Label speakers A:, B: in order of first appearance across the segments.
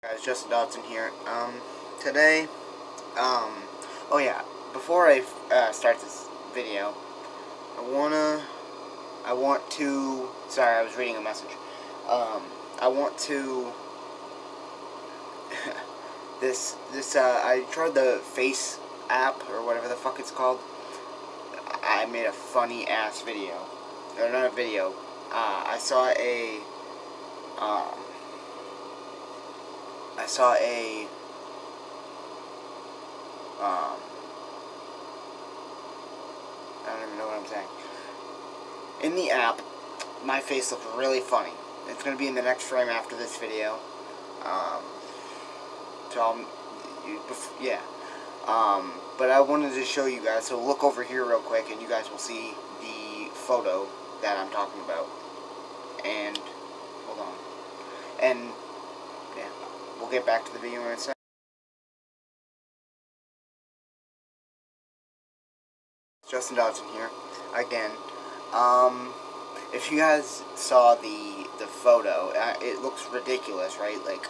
A: guys, Justin Dodson here. Um, today, um, oh yeah, before I uh, start this video, I wanna, I want to, sorry, I was reading a message. Um, I want to, this, this, uh, I tried the Face app, or whatever the fuck it's called. I made a funny ass video. Or not a video. Uh, I saw a, um, I saw a um I don't even know what I'm saying. In the app, my face looks really funny. It's gonna be in the next frame after this video. Um, so I'll, yeah. Um, but I wanted to show you guys. So look over here real quick, and you guys will see the photo that I'm talking about. And hold on. And. We'll get back to the video in a second. Justin Dodson here, again. Um, if you guys saw the the photo, uh, it looks ridiculous, right? Like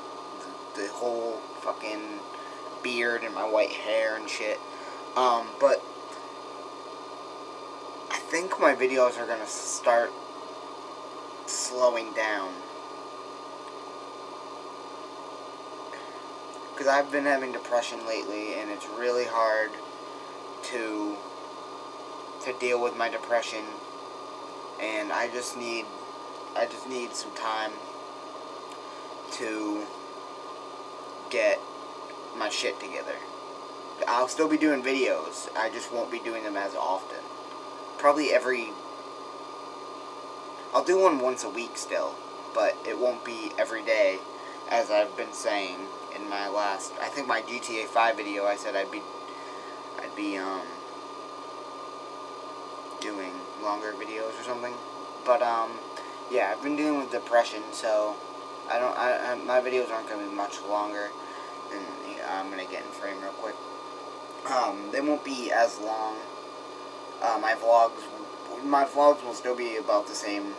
A: the, the, whole fucking beard and my white hair and shit. Um, but I think my videos are gonna start slowing down because I've been having depression lately, and it's really hard to to deal with my depression, and I just need I just need some time to get my shit together. I'll still be doing videos. I just won't be doing them as often. Probably every I'll do one once a week still, but it won't be every day as I've been saying in my last, I think my GTA 5 video, I said I'd be, I'd be, um, doing longer videos or something. But, um, yeah, I've been dealing with depression, so I don't, I, I my videos aren't going to be much longer. And I'm going to get in frame real quick. Um, they won't be as long. Uh, my vlogs, my vlogs will still be about the same,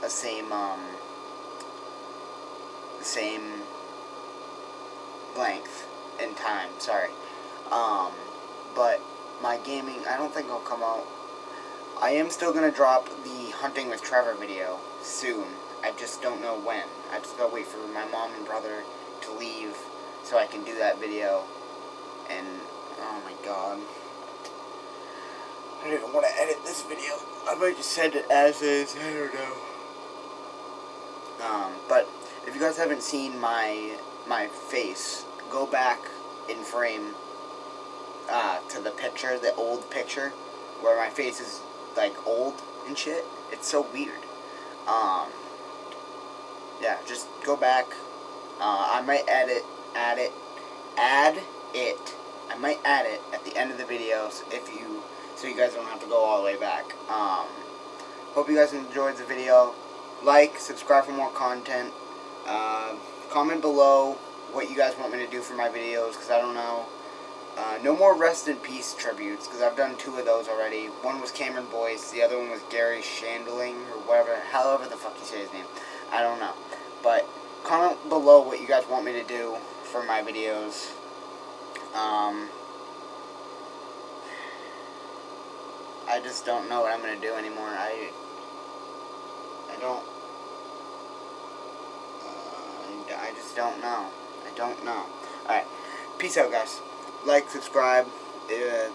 A: the same, um, the same length in time, sorry. Um, but my gaming, I don't think it'll come out. I am still going to drop the Hunting with Trevor video soon. I just don't know when. I just gotta wait for my mom and brother to leave so I can do that video. And, oh my god. I don't even want to edit this video. I might just send it as is. I don't know. Um, but if you guys haven't seen my my face, go back in frame uh, to the picture, the old picture, where my face is like old and shit. It's so weird. Um, yeah, just go back. Uh, I might add it, add it, add it. I might add it at the end of the videos if you, so you guys don't have to go all the way back. Um, hope you guys enjoyed the video. Like, subscribe for more content. Uh, comment below what you guys want me to do for my videos, because I don't know. Uh, no more Rest in Peace tributes, because I've done two of those already. One was Cameron Boyce, the other one was Garry Shandling, or whatever, however the fuck you say his name. I don't know. But, comment below what you guys want me to do for my videos. Um, I just don't know what I'm going to do anymore. I, I don't, uh, I just don't know. I don't know. Alright, peace out guys. Like, subscribe, uh,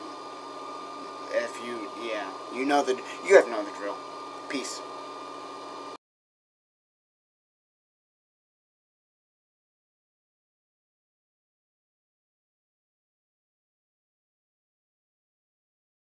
A: if you, yeah, you know the, you guys know the drill. Peace.